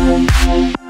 Música